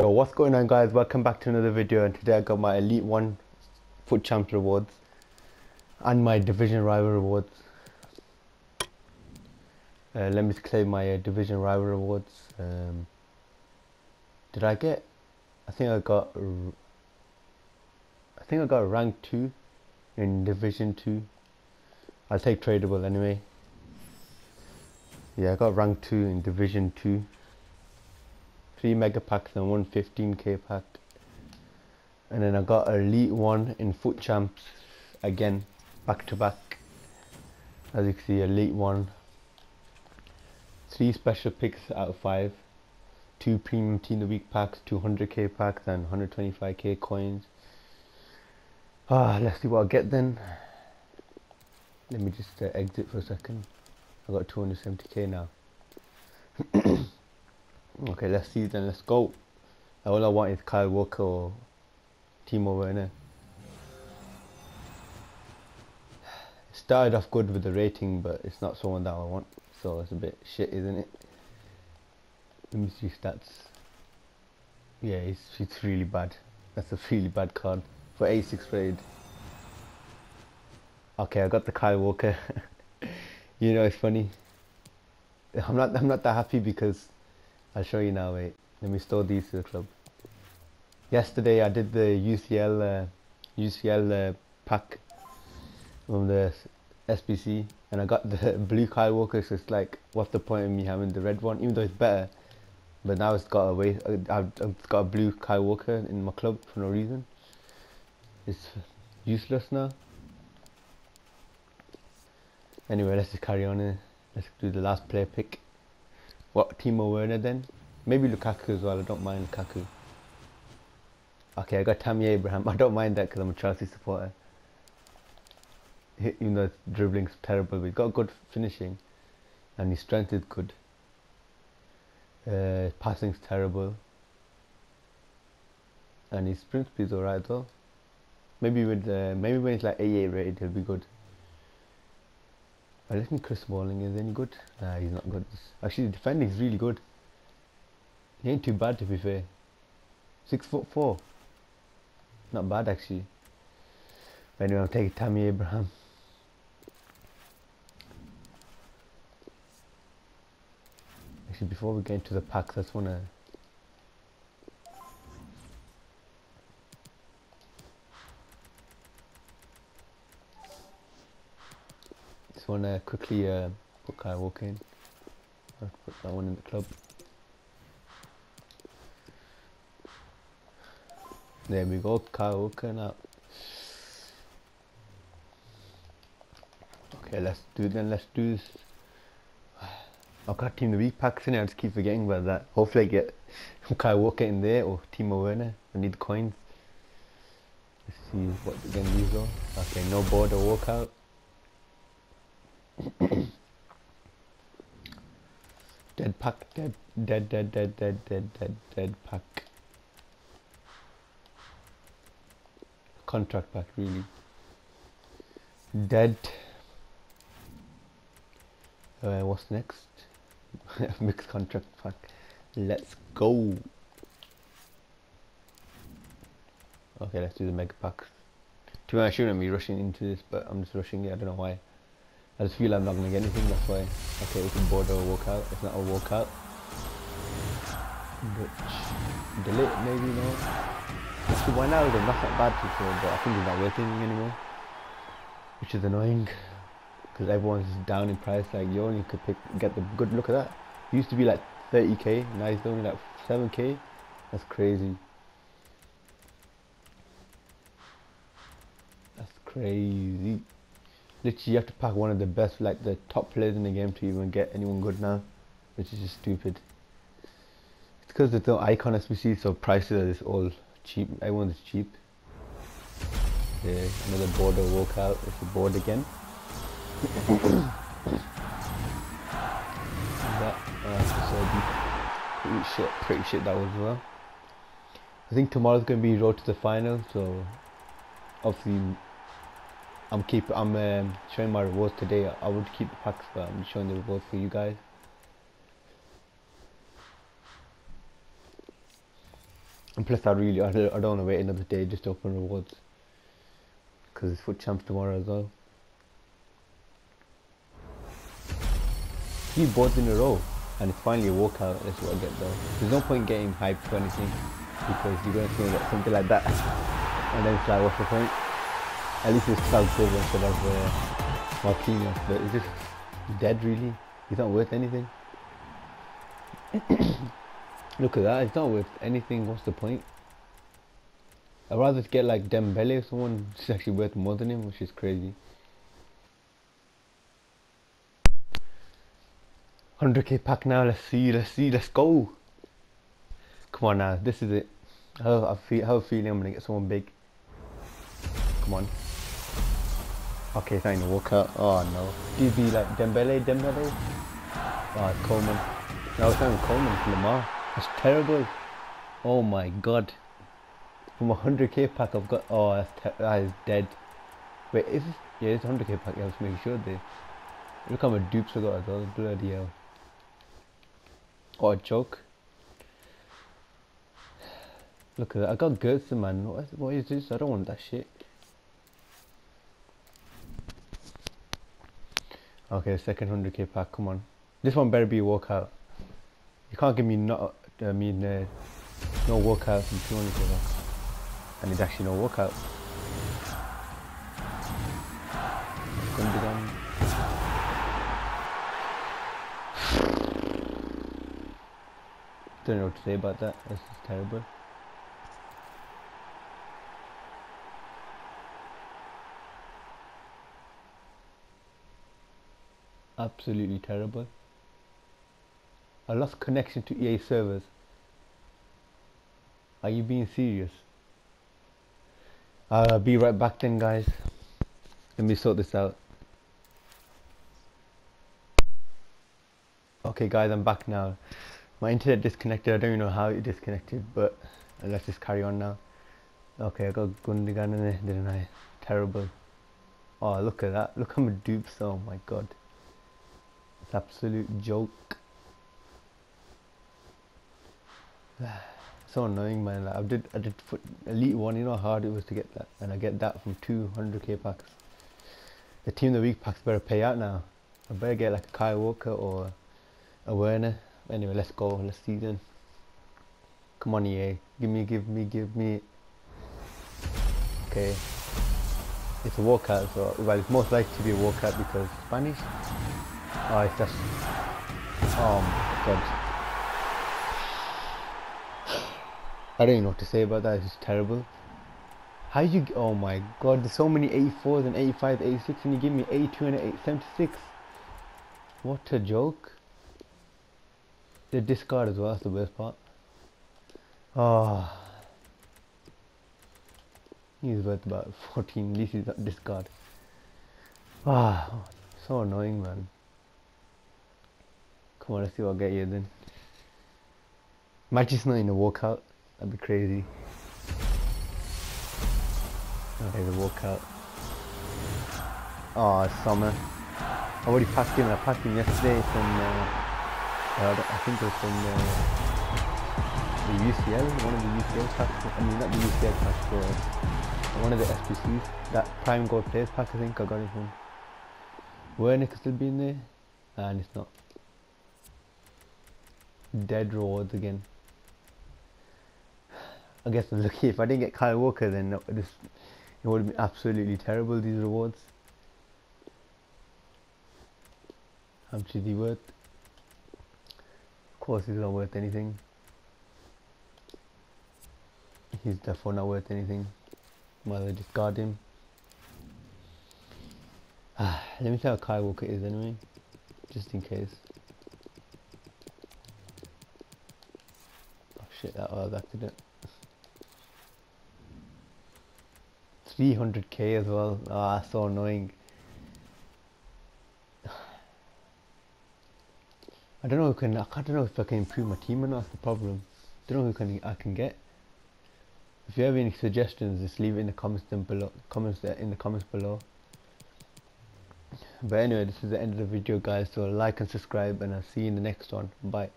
So what's going on guys, welcome back to another video and today I got my Elite 1 FUT Champs rewards and my Division Rival rewards. Uh, let me claim my uh, Division Rival rewards. Um, did I get, I think I got, I think I got rank 2 in Division 2. I'll take tradable anyway. Yeah, I got rank 2 in Division 2. 3 mega packs and one 15k pack. And then I got Elite 1 in FUT Champs again, back to back. As you can see, Elite 1. 3 special picks out of 5. 2 premium team of the week packs, 200k packs and 125k coins. Ah, let's see what I get then. Let me just uh, exit for a second. I got 270k now. Okay, let's see then. Let's go. All I want is Kyle Walker or Timo Werner. Started off good with the rating, but it's not someone that I want. So it's a bit shit, isn't it? Let me see stats. Yeah, it's, it's really bad. That's a really bad card for A6 raid. Okay, I got the Kyle Walker. you know, it's funny. I'm not. I'm not that happy because I'll show you now, wait. Let me store these to the club. Yesterday I did the UCL uh, UCL uh, pack from the SBC and I got the blue Kyle Walker so it's like what's the point of me having the red one? Even though it's better but now it's got a way uh, I've, I've got a blue Kyle Walker in my club for no reason. It's useless now. Anyway let's just carry on let's do the last player pick what Timo Werner then? Maybe Lukaku as well. I don't mind Lukaku. Okay, I got Tammy Abraham. I don't mind that because I'm a Chelsea supporter. Even though his dribbling's terrible, but he's got good finishing, and his strength is good. Uh, passing's terrible, and his sprint speed's alright though. Maybe with uh, maybe when it's like A8 rated, he'll be good. I think Chris Smalling is any good. Nah, he's not good. Actually, the defending is really good. He ain't too bad to be fair. Six foot four. Not bad actually. But anyway, I'm taking Tammy Abraham. Actually, before we get into the packs, I just wanna want to quickly uh, put Kai Walk in. I'll put that one in the club. There we go, Kyle Walker now. Okay, let's do then. Let's do this. I've got Team the Week packs in I just keep forgetting about that. Hopefully I get Kyle Walker in there or Timo Werner. I need the coins. Let's see what again these are. Okay, no border walkout. dead pack, dead, dead, dead, dead, dead, dead, dead, dead pack. Contract pack, really. Dead. Uh, what's next? Mixed contract pack. Let's go. Okay, let's do the mega packs. To be honest, I shouldn't be rushing into this, but I'm just rushing it. I don't know why. I just feel I'm not gonna get anything, that's why. Okay, board or walk out. It's not a walk out. Which delete maybe no. Actually why now that's not bad to say, but I think it's not working anymore. Which is annoying. Because everyone's down in price, like you only could pick get the good look at that. It used to be like 30k, now it's only like 7k. That's crazy. That's crazy. Literally, you have to pack one of the best, like the top players in the game to even get anyone good now, which is just stupid. It's because there's no icon SBC, so prices are just all cheap. Everyone's cheap. Yeah, another border walkout. It's a board again. that, uh, pretty shit, pretty shit that was as well. I think tomorrow's gonna be road to the final, so obviously I'm keep I'm um, showing my rewards today. I would keep the packs, but I'm showing the rewards for you guys. And plus, I really I don't, I don't want to wait another day just to open rewards because it's FUT champs tomorrow as well. Three boards in a row, and it's finally a walkout. That's what I get though. There's no point getting hyped for anything because you're going to get something like that, and then it's like, what's the point? At least it's Cloud Silver instead of uh, Marquinhos, but it's just dead really. He's not worth anything. Look at that, it's not worth anything, what's the point? I'd rather get like Dembele or someone who's actually worth more than him, which is crazy. 100k pack now, let's see, let's see, let's go. Come on now, this is it. How I feel, I feeling I'm gonna get someone big. Come on. Okay, it's not walk out. Oh no. DB like Dembele, Dembele. Oh, Coleman. No, it's not even Coleman, it's Lemar. That's terrible. Oh my god. From a 100k pack I've got, oh that's that is dead. Wait, is this, yeah it's 100k pack, yeah, was making sure they, look how many dupes I got as well, bloody hell. Oh, a joke. Look at that, I got Gerson man, what is, what is this? I don't want that shit. Okay, second 100k pack, come on. This one better be a walkout. You can't give me not, I mean, uh, no walkout from 200k pack and it's actually no workout. Don't know what to say about that. This is terrible. Absolutely terrible. I lost connection to EA servers. Are you being serious? I'll be right back then guys. Let me sort this out. Okay guys, I'm back now. My internet disconnected. I don't even know how it disconnected, but let's just carry on now. Okay, I got Gundogan in there, didn't I? Terrible. Oh, look at that. Look how many dupes. Oh my god. It's absolute joke. so annoying man. Like I did I did put elite one you know how hard it was to get that? And I get that from 200k packs. The team of the week packs better pay out now. I better get like a Kyle Walker or a Werner. Anyway let's go. Let's see then. Come on EA give me give me give me. Okay. It's a walkout so well it's most likely to be a walkout because Spanish oh it's just oh my god I don't even know what to say about that. It's just terrible. How you? Oh my god! There's so many 84s and 85s, 86, and you give me 82 and 876. What a joke! The discard as well. That's the worst part. Ah, oh. he's worth about 14. At least he's not discard. Ah, oh, so annoying, man. Come on, let's see what I get you then. Is not in a walkout. That'd be crazy. Okay, the walkout. Oh, it's summer. I already passed him. I passed him yesterday from, uh, uh, I think it was from uh, the UCL, one of the UCL packs. I mean, not the UCL packs, but one of the SBCs. That Prime Gold Players pack, I think I got it from. Werner could still be in there, and it's not. Dead rewards again. I guess I'm lucky. If I didn't get Kyle Walker, then this it would have been absolutely terrible. These rewards. How much is he worth? Of course, he's not worth anything. He's definitely not worth anything. Might as discard him. Let me see how Kyle Walker is anyway, just in case. Shit, that was accident. 300k as well. Ah, so annoying. I don't know who can. I don't know if I can improve my team or not. The problem. I don't know who can I can get. If you have any suggestions, just leave it in the comments down below. Comments there in the comments below. But anyway, this is the end of the video, guys. So like and subscribe, and I'll see you in the next one. Bye.